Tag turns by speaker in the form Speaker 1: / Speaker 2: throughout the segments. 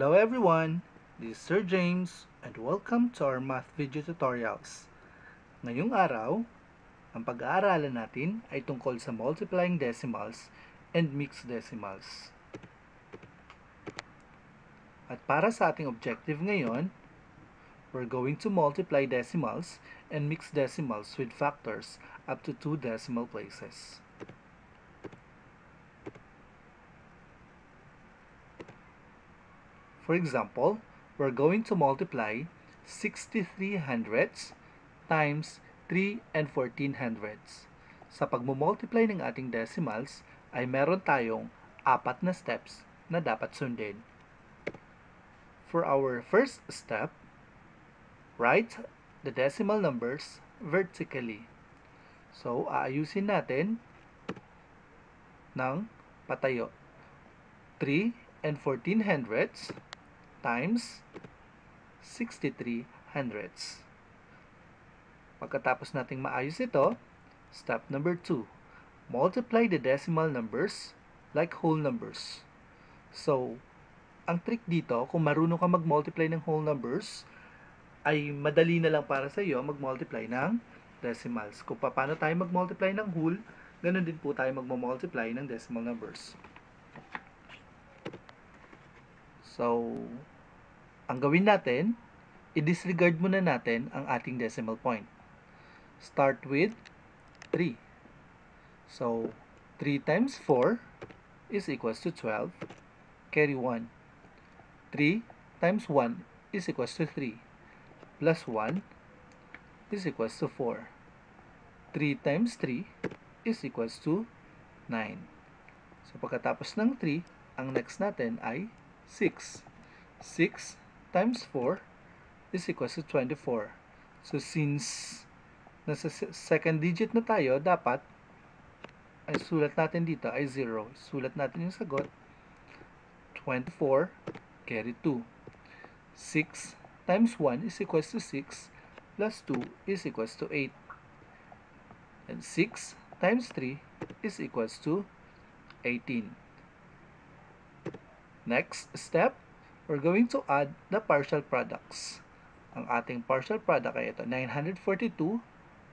Speaker 1: Hello everyone! This is Sir James and welcome to our math video tutorials. Ngayong araw, ang pag-aaralan natin ay tungkol sa multiplying decimals and mixed decimals. At para sa ating objective ngayon, we're going to multiply decimals and mixed decimals with factors up to two decimal places. For example, we're going to multiply 63 hundredths times 3 and 14 hundredths. Sa pagmumultiply ng ating decimals, ay meron tayong apat na steps na dapat sundin. For our first step, write the decimal numbers vertically. So, aayusin natin ng patayo. 3 and 14 hundredths times 63 hundredths. Pagkatapos nating maayos ito, step number 2, multiply the decimal numbers like whole numbers. So, ang trick dito, kung marunong ka mag-multiply ng whole numbers, ay madali na lang para sa iyo mag-multiply ng decimals. Kung paano tayo mag-multiply ng whole, ganun din po tayo mag-multiply ng decimal numbers. So, ang gawin natin, i-disregard muna natin ang ating decimal point. Start with 3. So, 3 times 4 is equals to 12. Carry 1. 3 times 1 is equals to 3. Plus 1 is equals to 4. 3 times 3 is equals to 9. So, pagkatapos ng 3, ang next natin ay 6. 6 times 4 is equals to 24. So, since nasa second digit na tayo, dapat ay sulat natin dito ay 0. Sulat natin yung sagot. 24, carry 2. 6 times 1 is equals to 6 plus 2 is equals to 8. And 6 times 3 is equals to 18. Next step, we're going to add the partial products. Ang ating partial product ay ito, 942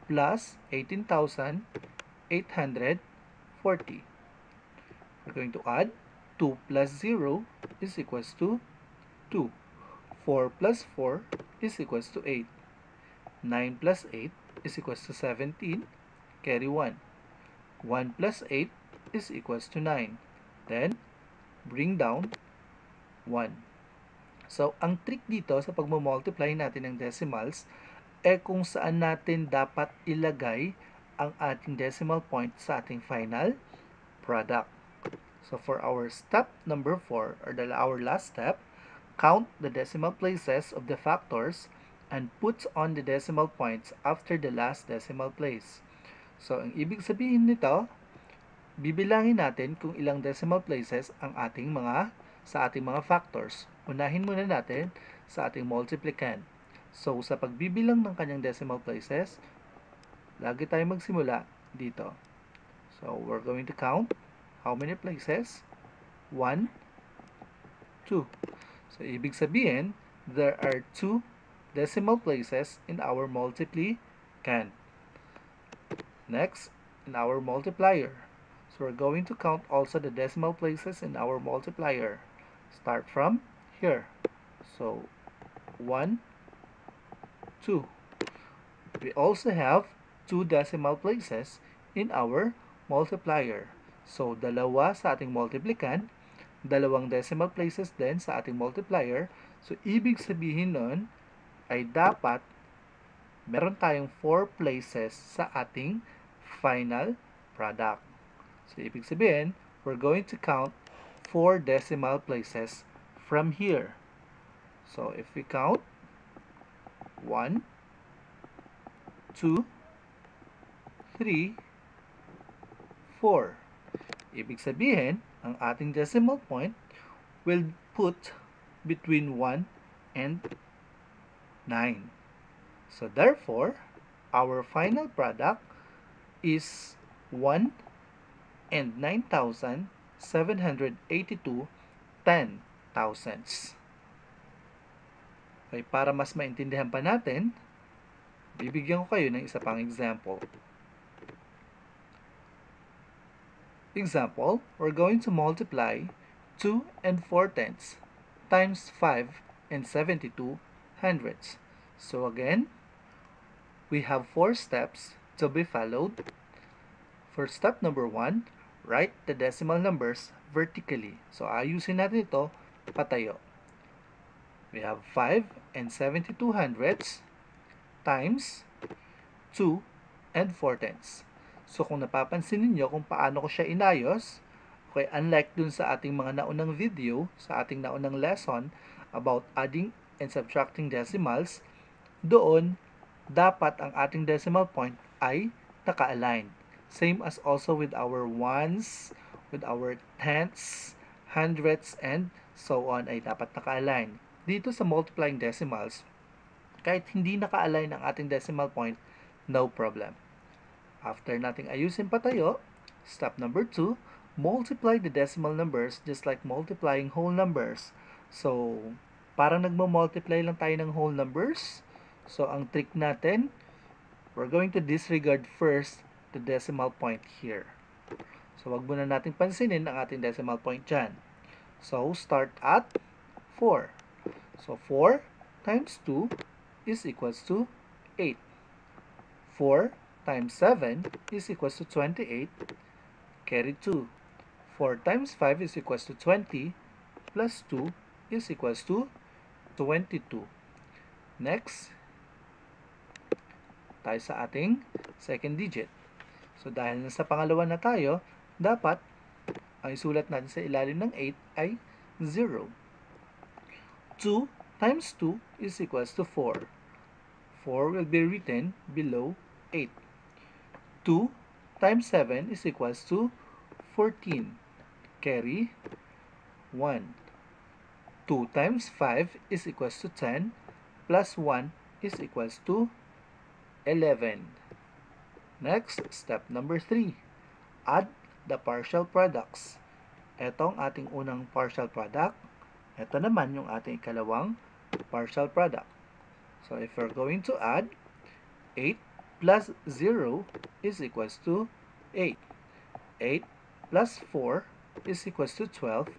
Speaker 1: plus 18,840. We're going to add 2 plus 0 is equals to 2. 4 plus 4 is equals to 8. 9 plus 8 is equals to 17. Carry 1. 1 plus 8 is equals to 9. Then, bring down 1. So, ang trick dito sa pagmumultiply natin ng decimals eh kung saan natin dapat ilagay ang ating decimal point sa ating final product. So, for our step number 4, or the, our last step, count the decimal places of the factors and put on the decimal points after the last decimal place. So, ang ibig sabihin nito, bibilangin natin kung ilang decimal places ang ating mga sa ating mga factors. Unahin muna natin sa ating multiplicand. So, sa pagbibilang ng kanyang decimal places, lagi tayo magsimula dito. So, we're going to count how many places? 1, 2. So, ibig sabihin, there are 2 decimal places in our multiplicand. Next, in our multiplier. So, we're going to count also the decimal places in our multiplier. Start from here. So, 1, 2. We also have 2 decimal places in our multiplier. So, dalawa sa ating multiplicand, dalawang decimal places din sa ating multiplier. So, ibig sabihin nun ay dapat meron tayong 4 places sa ating final product. So, ibig sabihin, we're going to count 4 decimal places from here. So, if we count 1, 2, 3, 4. Ibig sabihin, ang ating decimal point will put between 1 and 9. So, therefore, our final product is 1 and 9,782 ten thousandths. Okay, para mas maintindihan pa natin, bibigyan ko kayo ng isa pang example. Example, we're going to multiply 2 and 4 tenths times 5 and 72 hundredths. So again, we have four steps to be followed. For step number 1, write the decimal numbers vertically. So ayusin natin ito patayo. We have 5 and 72 hundredths times 2 and 4 tenths. So kung napapansin niyo kung paano ko siya inayos, okay, unlike dun sa ating mga naunang video, sa ating naunang lesson about adding and subtracting decimals, doon dapat ang ating decimal point ay naka-align. Same as also with our ones, with our tenths, hundredths, and so on ay dapat naka-align. Dito sa multiplying decimals, kahit hindi naka-align ang ating decimal point, no problem. After nating ayusin pa tayo, step number 2, multiply the decimal numbers just like multiplying whole numbers. So, parang nagmo-multiply lang tayo ng whole numbers. So, ang trick natin, we're going to disregard first the decimal point here. So, wag muna natin pansinin ang ating decimal point dyan. So, start at 4. So, 4 times 2 is equals to 8. 4 times 7 is equals to 28. Carry 2. 4 times 5 is equals to 20 plus 2 is equals to 22. Next, tayo sa ating second digit. So, dahil nasa pangalawa na tayo, dapat ang isulat natin sa ilalim ng 8 ay 0. 2 times 2 is equals to 4. 4 will be written below 8. 2 times 7 is equals to 14. Carry 1. 2 times 5 is equals to 10 plus 1 is equals to 11. Next, step number 3. Add the partial products. Ito ang ating unang partial product. Ito naman yung ating ikalawang partial product. So if we're going to add 8 plus 0 is equals to 8. 8 plus 4 is equals to 12.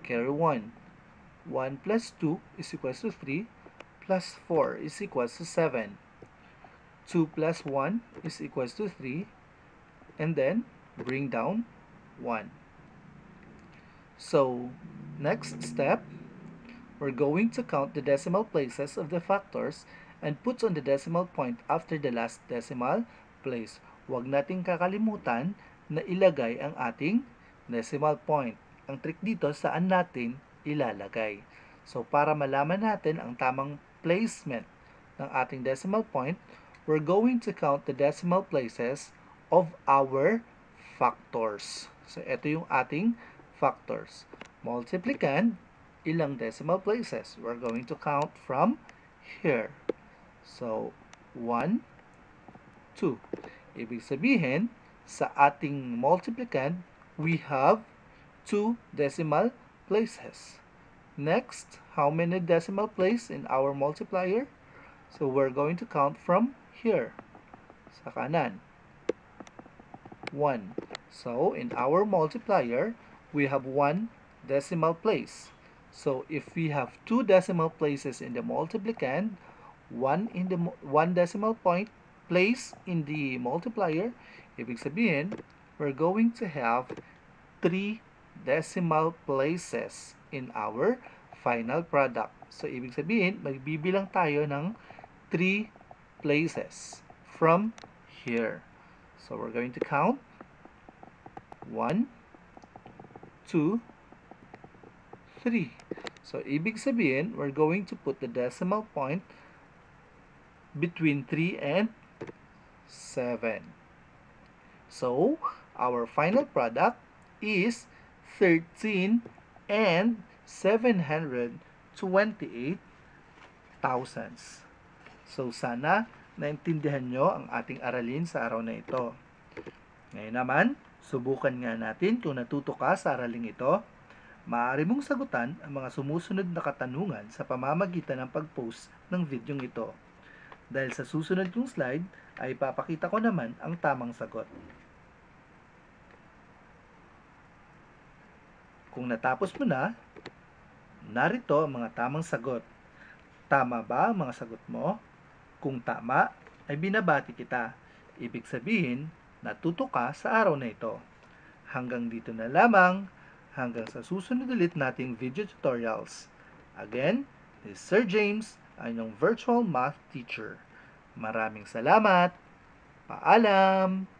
Speaker 1: Carry 1. 1 plus 2 is equals to 3 plus 4 is equals to 7. 2 plus 1 is equals to 3 and then bring down 1. So, next step, we're going to count the decimal places of the factors and puts on the decimal point after the last decimal place. Huwag nating kakalimutan na ilagay ang ating decimal point. Ang trick dito, saan natin ilalagay. So, para malaman natin ang tamang placement ng ating decimal point, we're going to count the decimal places of our factors. So, ito yung ating factors. Multiplicand, ilang decimal places? We're going to count from here. So, 1, 2. Ibig sabihin, sa ating multiplicand, we have 2 decimal places. Next, how many decimal place in our multiplier? So, we're going to count from here. Sa kanan. 1. So, in our multiplier, we have 1 decimal place. So, if we have 2 decimal places in the multiplicand, one in the one decimal point place in the multiplier, ibig sabihin, we're going to have three decimal places in our final product. So, ibig sabihin, magbibilang tayo ng 3 places from here. So, we're going to count one, two, three. So, ibig sabihin, we're going to put the decimal point between 3 and 7. So, our final product is 13 and 728 thousandths. So, sana naintindihan nyo ang ating aralin sa araw na ito. Ngayon naman, subukan nga natin kung natuto ka sa araling ito. Maaari mong sagutan ang mga sumusunod na katanungan sa pamamagitan ng pag-post ng videong ito. Dahil sa susunod kong slide ay ipapakita ko naman ang tamang sagot. Kung natapos mo na, narito ang mga tamang sagot. Tama ba ang mga sagot mo? Kung tama, ay binabati kita. Ibig sabihin, natuto ka sa araw na ito. Hanggang dito na lamang, hanggang sa susunod ulit nating video tutorials. Again, this is Sir James, ang inyong virtual math teacher. Maraming salamat! Paalam!